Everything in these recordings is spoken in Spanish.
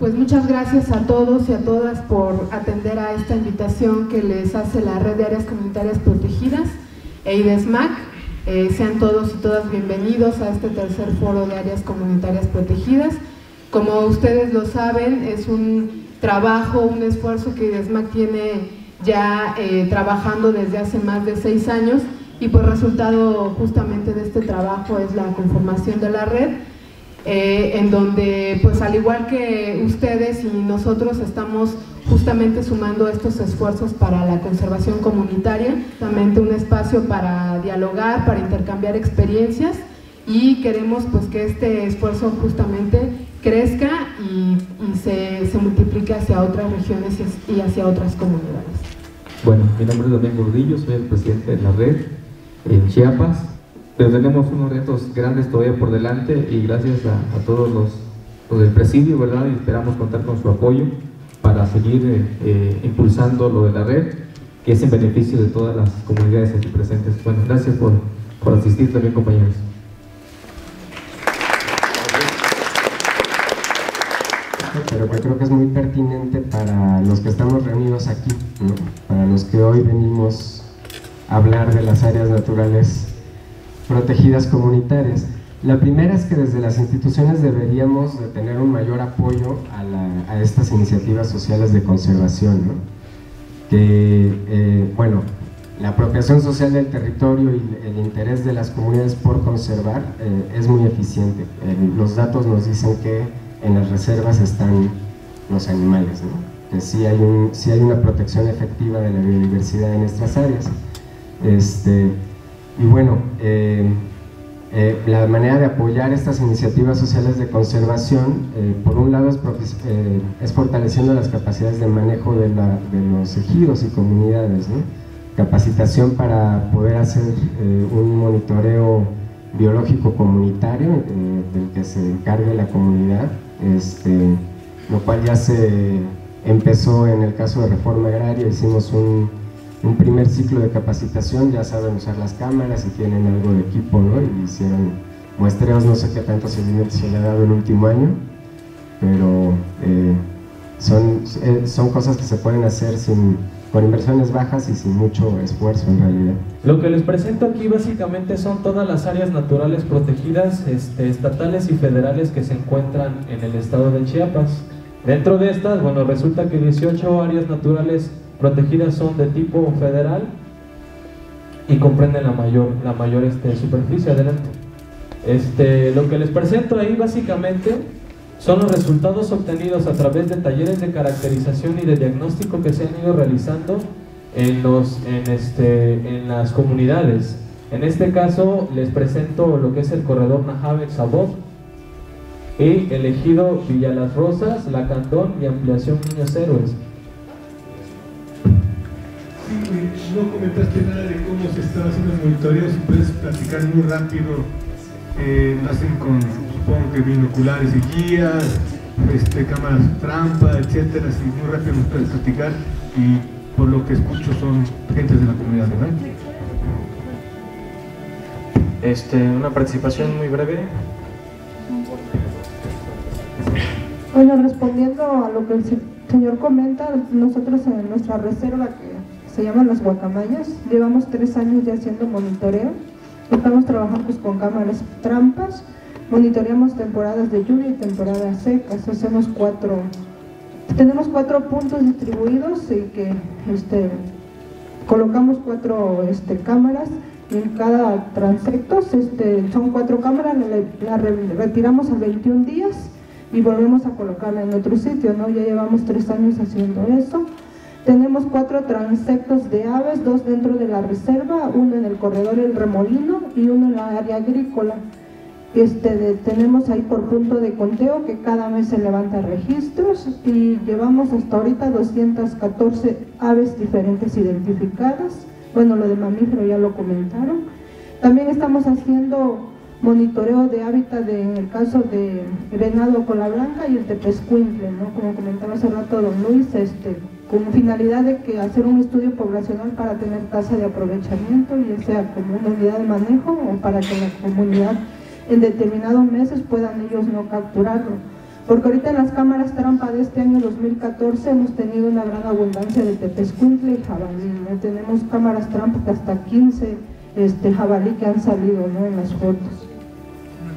Pues muchas gracias a todos y a todas por atender a esta invitación que les hace la Red de Áreas Comunitarias Protegidas e IDESMAC. Eh, sean todos y todas bienvenidos a este tercer foro de áreas comunitarias protegidas. Como ustedes lo saben, es un trabajo, un esfuerzo que IDESMAC tiene ya eh, trabajando desde hace más de seis años y pues resultado justamente de este trabajo es la conformación de la red eh, en donde pues al igual que ustedes y nosotros estamos justamente sumando estos esfuerzos para la conservación comunitaria, justamente un espacio para dialogar, para intercambiar experiencias y queremos pues que este esfuerzo justamente crezca y, se, multiplique hacia otras regiones y hacia otras comunidades. Bueno, mi nombre es Damián Gordillo, soy el presidente de la red en Chiapas tenemos unos retos grandes todavía por delante y gracias a, todos los, del presidio, ¿verdad? Y esperamos contar con su apoyo para seguir eh, eh, impulsando lo de la red, que es en beneficio de todas las comunidades aquí presentes. Bueno, gracias por, por asistir también, compañeros. pero que creo que es muy pertinente para los que estamos reunidos aquí, para los que hoy venimos a hablar de las áreas naturales protegidas comunitarias. La primera es que desde las instituciones deberíamos de tener un mayor apoyo a, estas iniciativas sociales de conservación, que, eh, bueno, la apropiación social del territorio y el interés de las comunidades por conservar eh, es muy eficiente. Eh, los datos nos dicen que en las reservas están los animales, que sí hay, sí hay una protección efectiva de la biodiversidad en nuestras áreas. Este, y bueno, eh, eh, la manera de apoyar estas iniciativas sociales de conservación, eh, por un lado es, fortaleciendo las capacidades de manejo de, los ejidos y comunidades, capacitación para poder hacer un monitoreo biológico comunitario del que se encargue la comunidad, este, lo cual ya se empezó en el caso de reforma agraria, hicimos un un primer ciclo de capacitación, ya saben usar las cámaras y tienen algo de equipo, ¿no? Y hicieron muestreos, no sé qué tanto seguimiento se le ha dado el último año, pero eh, son, eh, son cosas que se pueden hacer sin, con inversiones bajas y sin mucho esfuerzo en realidad. Lo que les presento aquí básicamente son todas las áreas naturales protegidas este, estatales y federales que se encuentran en el estado de Chiapas. Dentro de estas, bueno, resulta que 18 áreas naturales protegidas son de tipo federal y comprenden la mayor, la mayor este, superficie. Adelante. Este, lo que les presento ahí básicamente son los resultados obtenidos a través de talleres de caracterización y de diagnóstico que se han ido realizando en, los, en, este, en las comunidades. En este caso les presento lo que es el corredor Najabe-Sabot y elegido Villa Las Rosas, La Cantón y Ampliación Niños Héroes no comentaste nada de cómo se estaba haciendo el monitoreo, si puedes platicar muy rápido, eh, lo hacen con, supongo que binoculares y guías, este, cámaras trampa, etcétera, si muy rápido nos puedes platicar y por lo que escucho son gentes de la comunidad, ¿verdad? Este, una participación muy breve. Bueno, respondiendo a lo que el señor comenta, nosotros en nuestra reserva que se llaman las guacamayas. Llevamos tres años ya haciendo monitoreo. Estamos trabajando pues, con cámaras trampas. Monitoreamos temporadas de lluvia y temporadas secas. Hacemos cuatro, tenemos cuatro puntos distribuidos y que este, colocamos cuatro este, cámaras en cada transecto. Este, son cuatro cámaras, la, retiramos a 21 días y volvemos a colocarla en otro sitio. ¿no? Ya llevamos tres años haciendo eso. Tenemos cuatro transectos de aves, dos dentro de la reserva, uno en el corredor El Remolino y uno en la área agrícola. Este, tenemos ahí por punto de conteo que cada mes se levanta registros y llevamos hasta ahorita 214 aves diferentes identificadas. Bueno, lo de mamífero ya lo comentaron. También estamos haciendo monitoreo de hábitat en el caso de venado cola blanca y el tepescuintle, ¿no? Como comentaba hace rato don Luis, este, con finalidad de que hacer un estudio poblacional para tener tasa de aprovechamiento, ya sea como una unidad de manejo o para que la comunidad en determinados meses puedan ellos no capturarlo. porque ahorita en las cámaras trampa de este año 2014 hemos tenido una gran abundancia de tepescuintle y jabalí, tenemos cámaras trampa que hasta 15 este, jabalí que han salido en las fotos.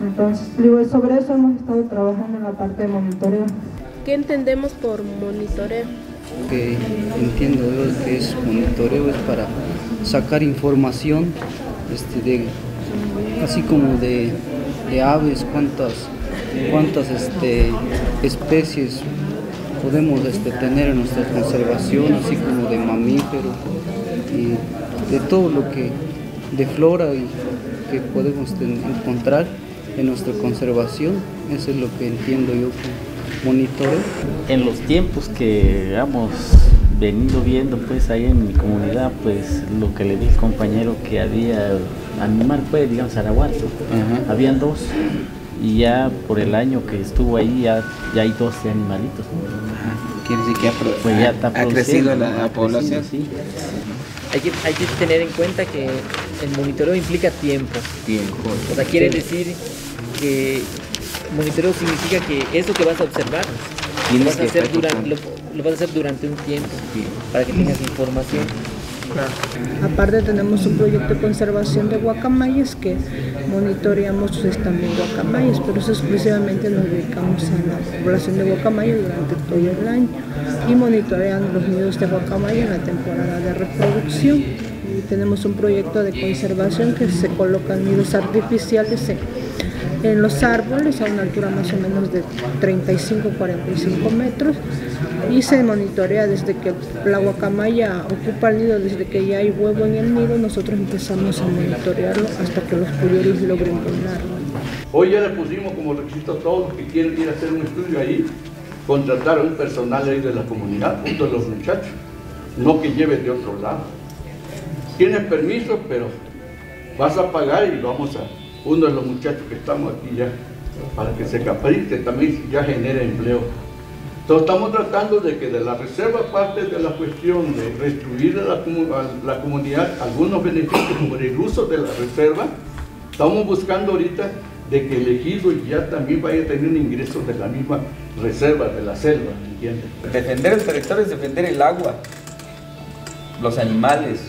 Entonces, sobre eso hemos estado trabajando en la parte de monitoreo. ¿Qué entendemos por monitoreo? Que entiendo yo que es monitoreo es para sacar información este, de, así como de, aves, cuántas, cuántas este, especies podemos este, tener en nuestra conservación, así como de mamíferos y de todo lo que, de flora y que podemos encontrar en nuestra conservación. Eso es lo que entiendo yo que monitoreo. En los tiempos que hemos venido viendo pues ahí en mi comunidad, pues lo que le dije al compañero que había animal fue, digamos, araguato. Habían dos y ya por el año que estuvo ahí ya, ya hay 12 animalitos. Quiere decir que ha, pues ya está ha crecido la, población. sí. Hay que, hay que tener en cuenta que el monitoreo implica tiempo. Tiempo. O sea, quiere decir que monitoreo significa que eso que vas a observar lo vas a, hacer durante, lo, vas a hacer durante un tiempo para que tengas información. Aparte tenemos un proyecto de conservación de guacamayas que monitoreamos pues, también guacamayas, pero eso exclusivamente nos dedicamos a la población de guacamayas durante todo el año y monitoreando los nidos de guacamaya en la temporada de reproducción. Y tenemos un proyecto de conservación que se colocan nidos artificiales en en los árboles a una altura más o menos de 35-45 metros y se monitorea desde que la guacamaya ocupa el nido, desde que ya hay huevo en el nido, nosotros empezamos a monitorearlo hasta que los polluelos logren volarlo. Hoy ya le pusimos como requisito a todos los que quieren ir a hacer un estudio ahí, contratar a un personal ahí de la comunidad, junto a los muchachos, no que lleve de otro lado. Tienes permiso, pero vas a pagar y vamos a uno de los muchachos que estamos aquí ya, para que se caprice, también ya genere empleo. Entonces estamos tratando de que de la reserva parte de la cuestión de restituir a la, comunidad algunos beneficios por el uso de la reserva. Estamos buscando ahorita de que el ejido ya también vaya a tener ingresos de la misma reserva, de la selva, ¿entiendes? Defender el territorio es defender el agua, los animales,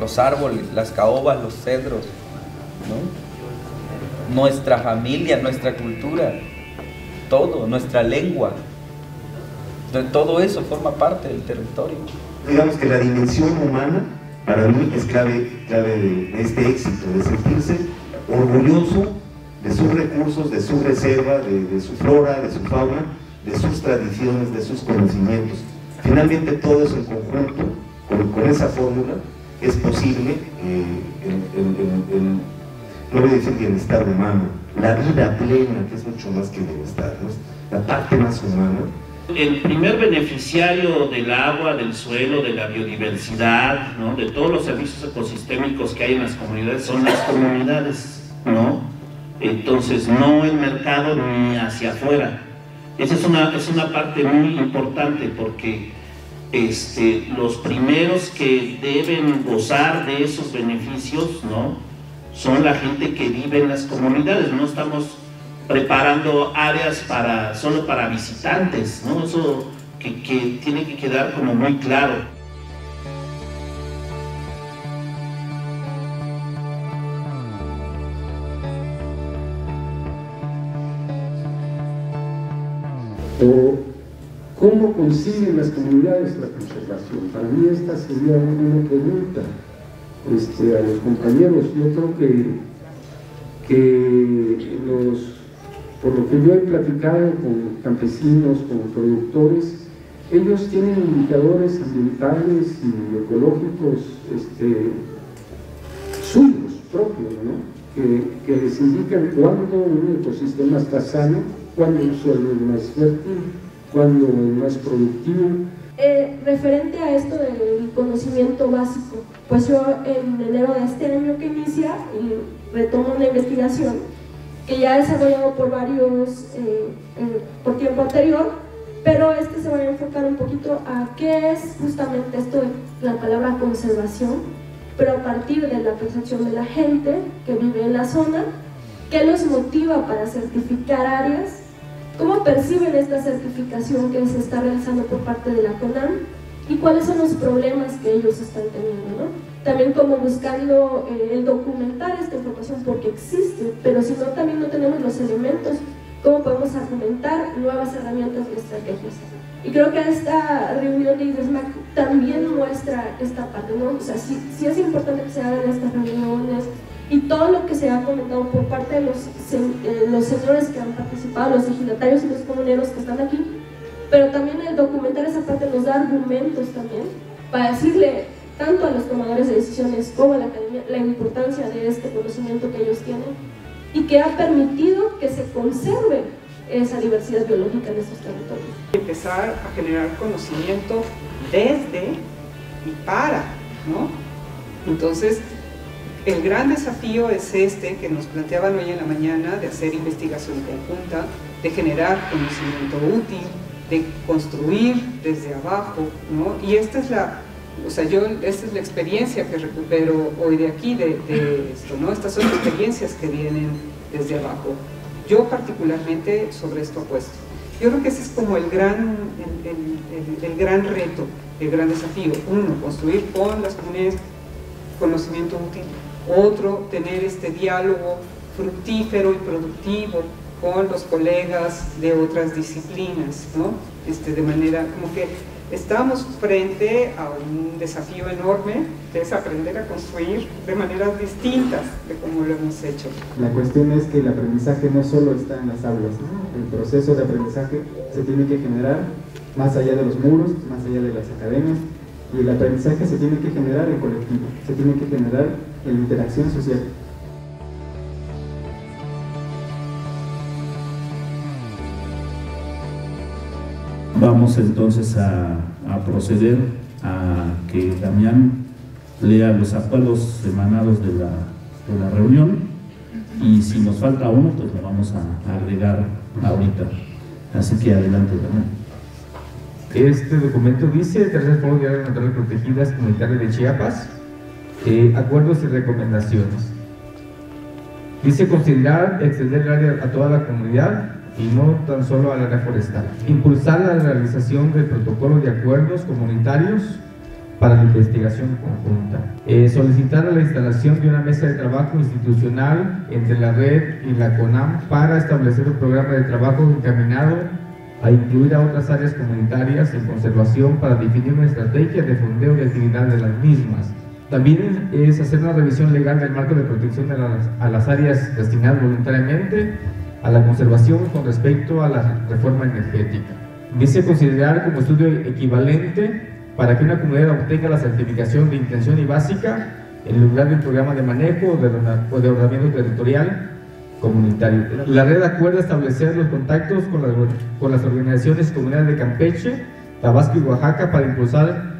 los árboles, las caobas, los cedros, ¿no? Nuestra familia, nuestra cultura, todo, nuestra lengua. Todo eso forma parte del territorio. Digamos que la dimensión humana para mí es clave, clave de este éxito, de sentirse orgulloso de sus recursos, de su reserva, de, su flora, de su fauna, de sus tradiciones, de sus conocimientos. Finalmente todo eso en conjunto, con, esa fórmula, es posible eh, a decir bienestar humano, la vida plena, que es mucho más que bienestar, la parte más humana. El primer beneficiario del agua, del suelo, de la biodiversidad, ¿no? de todos los servicios ecosistémicos que hay en las comunidades son las comunidades, ¿no? Entonces, no el mercado ni hacia afuera. Esa es una, es una parte muy importante porque este, los primeros que deben gozar de esos beneficios, ¿no? Son la gente que vive en las comunidades, no estamos preparando áreas para, solo para visitantes, ¿no? Eso que, que tiene que quedar como muy claro. ¿Cómo consiguen las comunidades la conservación? Para mí esta sería una pregunta este, a los compañeros. Yo creo que, que los, por lo que yo he platicado con campesinos, con productores, ellos tienen indicadores ambientales y ecológicos este, suyos, propios, ¿no? que, que, les indican cuándo un ecosistema está sano, cuándo un suelo es más fértil, cuándo es más productivo, eh, referente a esto del conocimiento básico, pues yo en enero de este año que inicia retomo una investigación que ya he desarrollado por varios, eh, por tiempo anterior, pero este se va a enfocar un poquito a qué es justamente esto de la palabra conservación, pero a partir de la percepción de la gente que vive en la zona, qué los motiva para certificar áreas ¿Cómo perciben esta certificación que se está realizando por parte de la CONAM y cuáles son los problemas que ellos están teniendo? También como buscando eh, el documentar esta información porque existe, pero si no también no tenemos los elementos, ¿cómo podemos argumentar nuevas herramientas y estrategias? Y creo que esta reunión de IDESMAC también muestra esta parte, ¿no? O sea, sí, sí es importante que se hagan estas reuniones, y todo lo que se ha comentado por parte de los, eh, los señores que han participado, los ejidatarios y los comuneros que están aquí, pero también el documentar esa parte nos da argumentos también para decirle tanto a los tomadores de decisiones como a la academia la importancia de este conocimiento que ellos tienen y que ha permitido que se conserve esa diversidad biológica en estos territorios. Empezar a generar conocimiento desde y para, ¿no? Entonces, el gran desafío es este que nos planteaban hoy en la mañana de hacer investigación conjunta, de generar conocimiento útil, de construir desde abajo, ¿no? Y esta es la, o sea, yo, esta es la experiencia que recupero hoy de aquí, de, esto, ¿no? Estas son experiencias que vienen desde abajo. Yo particularmente sobre esto apuesto. Yo creo que ese es como el gran, el, el gran reto, el gran desafío. Uno, construir con las comunidades conocimiento útil otro, tener este diálogo fructífero y productivo con los colegas de otras disciplinas, ¿no? Este, de manera como que estamos frente a un desafío enorme que es aprender a construir de maneras distintas de como lo hemos hecho. La cuestión es que el aprendizaje no solo está en las aulas, el proceso de aprendizaje se tiene que generar más allá de los muros, más allá de las academias, y el aprendizaje se tiene que generar en colectivo, se tiene que generar en interacción social. Vamos entonces a, proceder a que Damián lea los acuerdos emanados de la, de la reunión y si nos falta uno, pues lo vamos a, agregar ahorita. Así que adelante, Damián. Este documento dice, Tercer Foro de Áreas Naturales Protegidas Comunitarias de Chiapas, eh, acuerdos y recomendaciones. Dice considerar extender el área a toda la comunidad y no tan solo al área forestal. Impulsar la realización del protocolo de acuerdos comunitarios para la investigación conjunta. Eh, solicitar la instalación de una mesa de trabajo institucional entre la red y la CONAM para establecer un programa de trabajo encaminado a incluir a otras áreas comunitarias en conservación para definir una estrategia de fondeo de actividad de las mismas también es hacer una revisión legal del marco de protección a las áreas destinadas voluntariamente a la conservación con respecto a la reforma energética. Dice considerar como estudio equivalente para que una comunidad obtenga la certificación de intención y básica en lugar del programa de manejo o de ordenamiento territorial comunitario. La red acuerda establecer los contactos con las, con las organizaciones comunales de Campeche, Tabasco y Oaxaca para impulsar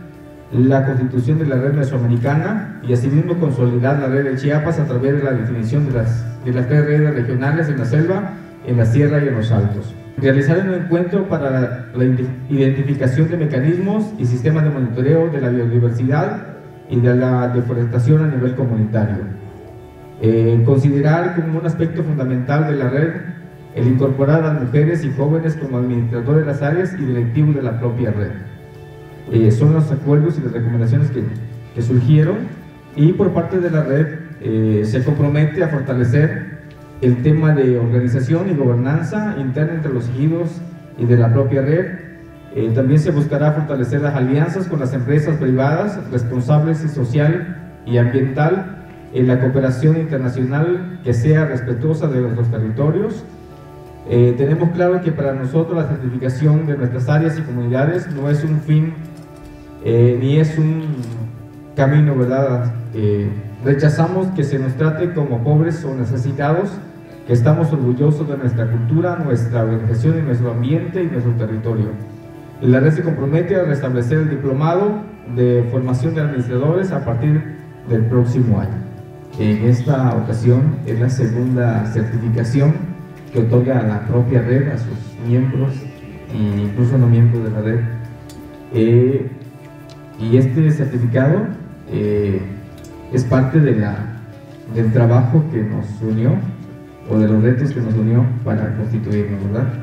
la constitución de la red mesoamericana y asimismo consolidar la red de Chiapas a través de la definición de las, de las tres redes regionales en la selva, en la sierra y en los altos. Realizar un encuentro para la, identificación de mecanismos y sistemas de monitoreo de la biodiversidad y de la deforestación a nivel comunitario. Eh, considerar como un aspecto fundamental de la red el incorporar a mujeres y jóvenes como administradores de las áreas y directivos de la propia red. Eh, son los acuerdos y las recomendaciones que, que surgieron y por parte de la red eh, se compromete a fortalecer el tema de organización y gobernanza interna entre los ejidos y de la propia red. Eh, también se buscará fortalecer las alianzas con las empresas privadas responsables y social y ambiental en la cooperación internacional que sea respetuosa de nuestros territorios tenemos claro que para nosotros la certificación de nuestras áreas y comunidades no es un fin eh, ni es un camino, ¿verdad? Eh, rechazamos que se nos trate como pobres o necesitados, que estamos orgullosos de nuestra cultura, nuestra organización y nuestro ambiente y nuestro territorio. La red se compromete a restablecer el diplomado de formación de administradores a partir del próximo año. En esta ocasión es la segunda certificación que otorga la propia red a sus miembros e incluso no miembros de la red. Eh, y este certificado eh, es parte del trabajo que nos unió o de los retos que nos unió para constituirnos, ¿verdad?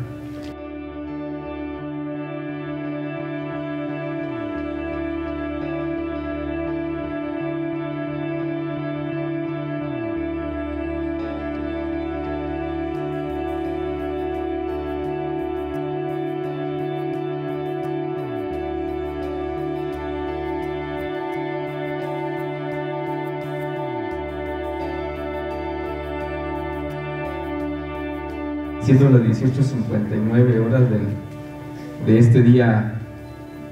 Siendo las 18.59 horas de este día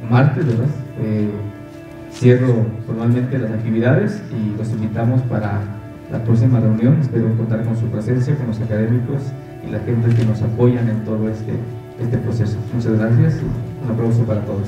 martes, ¿verdad? Eh, cierro formalmente las actividades y los invitamos para la próxima reunión. Espero contar con su presencia, con los académicos y la gente que nos apoyan en todo este, este proceso. Muchas gracias y un aplauso para todos.